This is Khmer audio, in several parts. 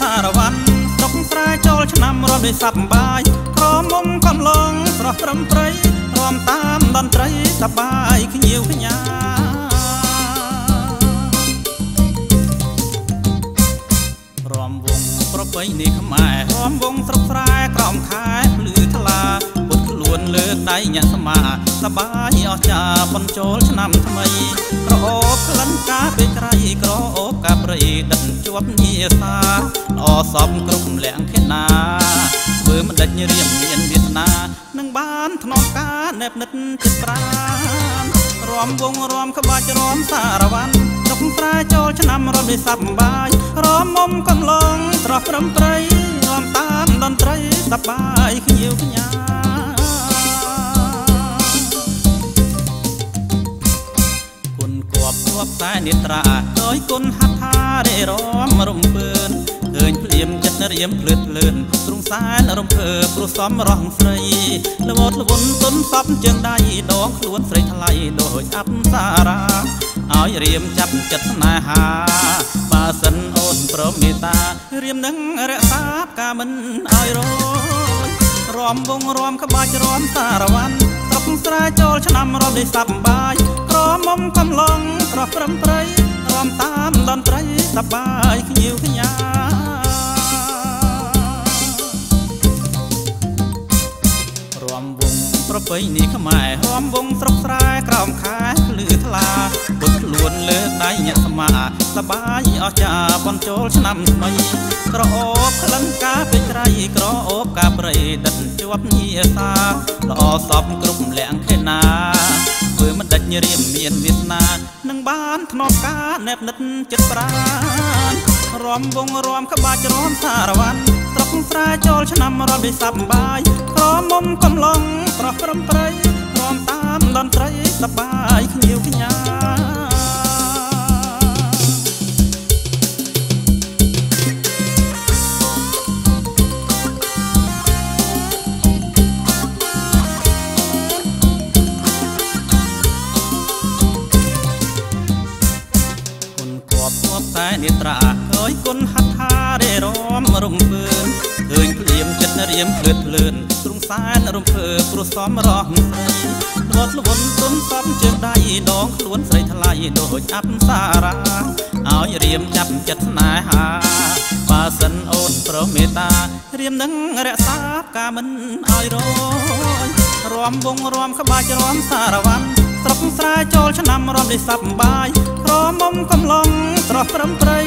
សារវ័នស្រុកស្រែចូលឆ្នាំរំដោយសប្បាយក្រមុំកំឡងស្រស់ត្រឹមត្រីរំតាមតន្ត្រីសប្បាយខ្ញៀវខ្ញារំវងប្រពៃនេះខ្មែររំវងស្រុកស្រែក្រំខែភ្លឺថ្លាពុតខ្លួ នលើកដៃញាក់សមាសបាយអស្ចារ្យបញ្ចូលឆ្នាំថ្មីក្រអូបក្លិនកាពេក្រៃក្រអូបកាព្រៃដិតជាប់ញាសាល្អសពគ្រប់លក្ខណាធ្វើមិនដេចរៀមមានវាសនានឹងបានធ្នមការណែបនិតចិត្តប្រានរំវងរំក្បាច់រំសារវ័នទុកស្រែចូលឆ្នាំរំដោយសប្បាយរំមុំកំឡងស្រស់ព្រំព្រៃរំតាមតន្ត្រីសប្បាយខ្ញៀវខ្ញា នេត្រាអើយគុណហត្ថារេរមរំពើនឃើញភ្លៀមចិត្តរៀមភ្លឺភ្លឿនទ្រង់សែនរំភើព្រោះសំរងស្រីល្វត់ល្វន់ទុនសពជើងដៃដងខ្លួនស្រីថ្លៃដូចអប្សរាឲ្យរៀមចាប់ចិត្តស្នេហាបើសិនអូនព្រមមេត្តារៀមនឹងរក្សាការមិនឲ្យរយរំវងរំក្បាច់រំសារវ័ន ស្រុកស្រែចូលឆ្នាំរំដោយសប្បាយក្រមុំកំឡងស្រស់ព្រំព្រៃរំតាមតន្ត្រីសប្បាយខ្ញៀវខ្ញារំវងប្រពៃនេះខ្មែររំវងស្រុកស្រែក្រោមខែភ្លឺថ្លាពុតខ្លួនលើដៃញាក់សមា សបាយអស្ចារ្យបញ្ចូលឆ្នាំថ្មីក្រអូបក្លិនកាពេជ្រៃក្រអូបកាព្រៃដិតជាប់ញាសាល្អសពគ្រប់លក្ខណាធ្វើមិនដេចរៀមមានវាសនានឹងបានធ្នប់ការណែបនិតចិត្តប្រានរំវងរំក្បាច់រំសារវ័នស្រុកស្រែចូលឆ្នាំរំដោយសប្បាយក្រមុំកំឡងស្រស់ព្រំព្រៃរំតាមតន្ត្រីសប្បាយខ្ញៀវខ្ញាគុណ ប់គប់តែនេត្រាអើយគុណហត្ថារេរមរំពើនឃើញភ្លៀមចិត្តរៀមភ្លឺភ្លឿនទ្រង់សែនរំភើព្រោះសំរស់ស្រីលត់លវន់ទុនសពជើងដៃដងខ្លួនស្រីថ្លៃដូចអប្សារាឲ្យរៀមចាប់ចិត្តស្នេហាបើសិនអូនប្រមេតារៀមនឹងរក្សាការមិនឲ្យរយរំវងរំក្បាច់រំសារវ័នស្រុកស្រែចូលឆ្នាំរំដោយសប្បាយ ក្រមុំកំឡងស្រស់ព្រំព្រៃ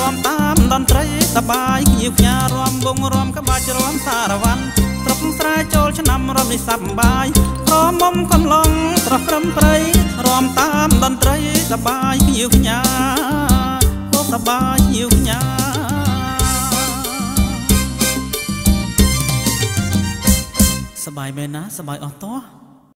រំតាមតន្ត្រីសបាយញៀវញ៉ារំវងរំក្បាច់រំសារវ័នស្រុកស្រែចូលឆ្នាំរំដោយសប្បាយក្រមុំកំឡងស្រស់ព្រំព្រៃរំតាមតន្ត្រីសបាយញៀវញ៉ាអូសបាយញៀវញ៉ាសបាយមែនណាសបាយអស់តោះ